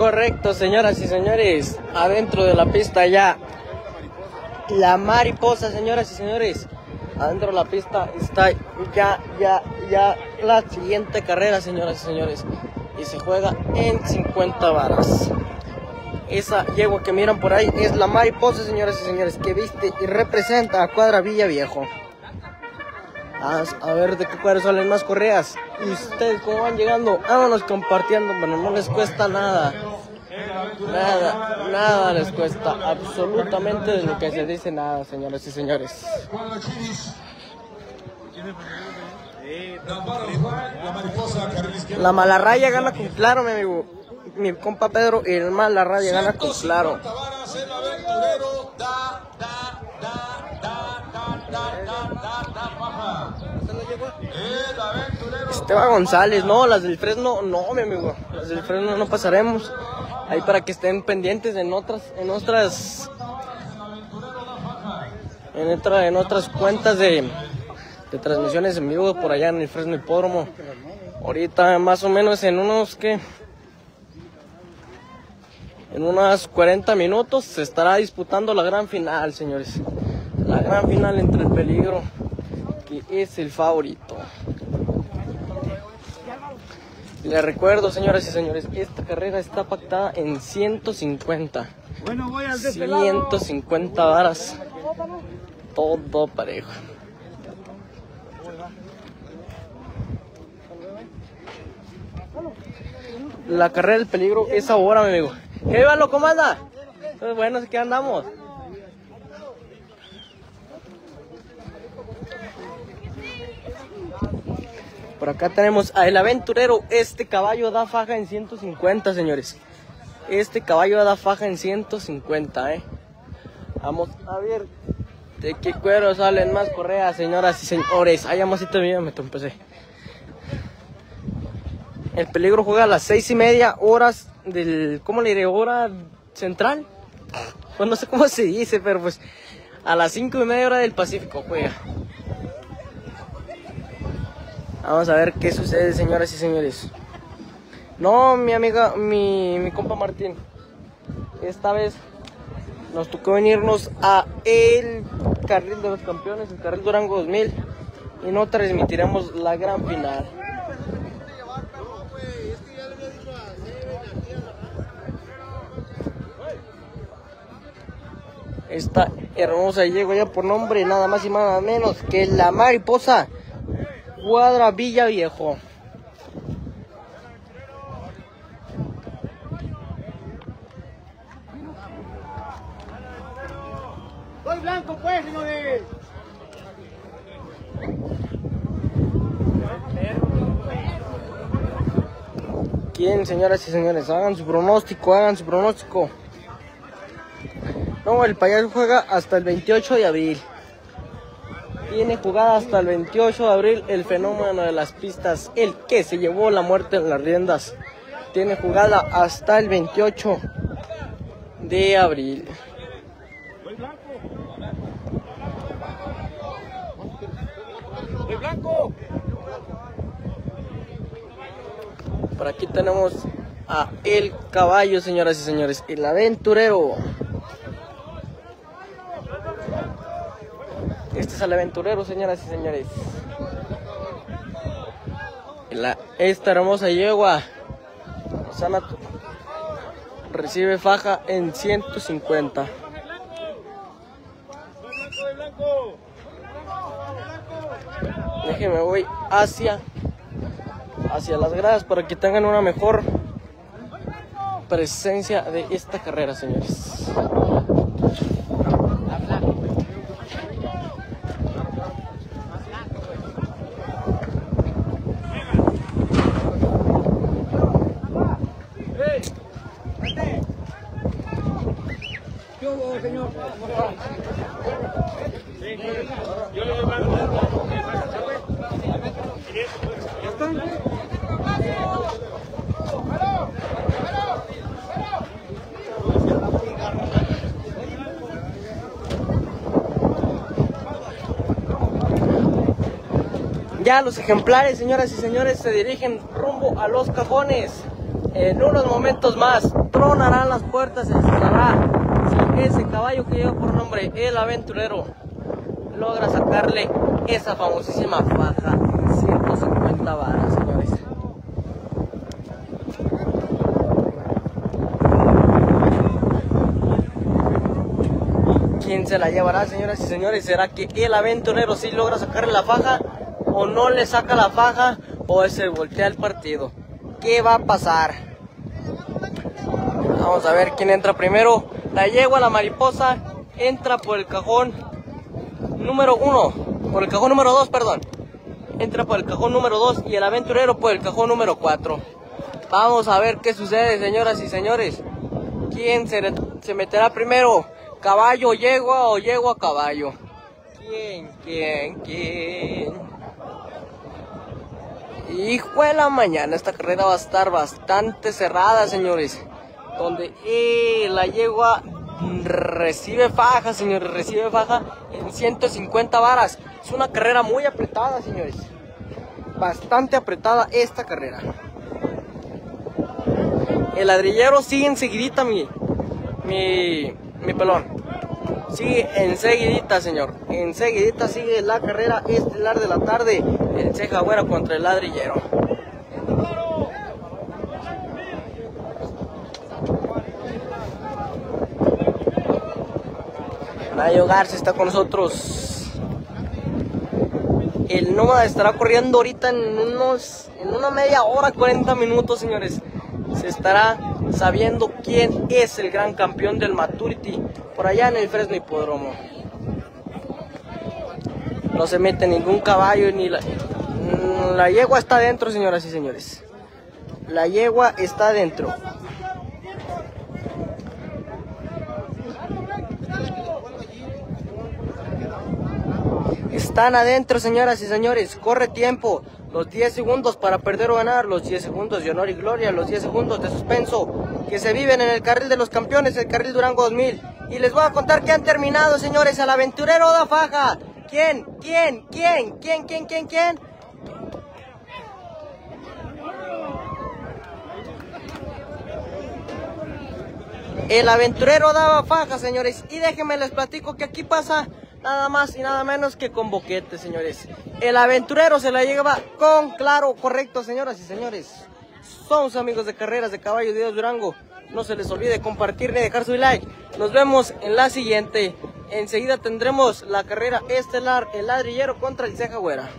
correcto, señoras y señores. Adentro de la pista ya. La mariposa, señoras y señores. Adentro de la pista está ya, ya, ya la siguiente carrera, señoras y señores. Y se juega en 50 varas. Esa yegua que miran por ahí es la mariposa, señoras y señores, que viste y representa a Cuadra Villa Viejo. A ver de qué cuadro salen más correas. Y ustedes cómo van llegando, vámonos compartiendo, bueno, no les cuesta nada. Nada, nada les cuesta, absolutamente de lo que se dice nada, señores y señores. La malarraya gana con claro, mi amigo. Mi compa Pedro y el malarraya gana con claro. González, no, las del Fresno, no, mi amigo. Las del Fresno no pasaremos. Ahí para que estén pendientes en otras, en otras, en, en otras cuentas de, de transmisiones en vivo por allá en el Fresno Hipódromo. Ahorita más o menos en unos que en unos 40 minutos se estará disputando la gran final, señores. La gran final entre el peligro, que es el favorito. Les recuerdo, señoras y señores, esta carrera está pactada en 150. Bueno, voy al 150 varas. Todo parejo. La carrera del peligro es ahora, mi amigo. ¿Qué va, lo comanda? Pues bueno, ¿qué andamos? Por acá tenemos a El Aventurero. Este caballo da faja en 150, señores. Este caballo da faja en 150, eh. Vamos a ver de qué cuero salen más correas, señoras y señores. Ay, amasito mío, me empecé. El peligro juega a las seis y media horas del, ¿cómo le diré? Hora central. Pues no sé cómo se dice, pero pues a las cinco y media hora del Pacífico juega. Vamos a ver qué sucede, señoras y señores. No, mi amiga, mi, compa Martín. Esta vez nos tocó venirnos a el carril de los campeones, el carril Durango 2000. Y no transmitiremos la gran final. Esta hermosa llego ya por nombre nada más y nada menos que la mariposa Cuadra Villa Viejo. Soy blanco pues, señores. ¿Quién, señoras y señores? Hagan su pronóstico, hagan su pronóstico. No, el payaso juega hasta el 28 de abril. Tiene jugada hasta el 28 de abril el fenómeno de las pistas, el que se llevó la muerte en las riendas. Tiene jugada hasta el 28 de abril. blanco. Por aquí tenemos a el caballo, señoras y señores, el aventurero. Este es el aventurero, señoras y señores. La, esta hermosa yegua recibe faja en 150. Déjenme voy hacia hacia las gradas para que tengan una mejor presencia de esta carrera, señores. Ya los ejemplares, señoras y señores, se dirigen rumbo a los cajones. En unos momentos más tronarán las puertas, se si ese caballo que lleva por nombre El Aventurero logra sacarle esa famosísima faja 150 varas, señores. ¿Quién se la llevará, señoras y señores? ¿Será que el aventurero sí logra sacarle la faja o no le saca la faja o se voltea el partido? ¿Qué va a pasar? Vamos a ver quién entra primero. La yegua, la mariposa, entra por el cajón número uno. Por el cajón número dos, perdón. Entra por el cajón número dos y el aventurero por el cajón número cuatro. Vamos a ver qué sucede, señoras y señores. ¿Quién se, se meterá primero? ¿Caballo, yegua o yegua, caballo? ¿Quién, quién, quién? Hijo de la mañana, esta carrera va a estar bastante cerrada, señores. Donde eh, la yegua recibe faja, señores, recibe faja en 150 varas. Es una carrera muy apretada, señores. Bastante apretada esta carrera. El ladrillero sigue enseguidita, mi, mi, mi pelón. Sigue enseguidita, señor. Enseguidita sigue la carrera estelar de la tarde. El Ceja Güera contra el ladrillero. Mayo Garza está con nosotros. El nómada estará corriendo ahorita en unos en una media hora, 40 minutos, señores. Se estará sabiendo quién es el gran campeón del Maturity por allá en el Fresno Hipódromo. No se mete ningún caballo ni la la yegua está adentro, señoras y señores. La yegua está adentro. Están adentro, señoras y señores. Corre tiempo. Los 10 segundos para perder o ganar. Los 10 segundos de honor y gloria. Los 10 segundos de suspenso que se viven en el carril de los campeones, el carril Durango 2000. Y les voy a contar que han terminado, señores. Al aventurero da faja. ¿Quién? ¿Quién? ¿Quién? ¿Quién? ¿Quién? ¿Quién? ¿Quién? El aventurero daba faja, señores. Y déjenme les platico que aquí pasa nada más y nada menos que con boquete, señores. El aventurero se la lleva con claro, correcto, señoras y señores. Somos amigos de carreras de caballos de Durango. No se les olvide compartir ni dejar su like. Nos vemos en la siguiente. Enseguida tendremos la carrera estelar, el ladrillero contra el ceja güera.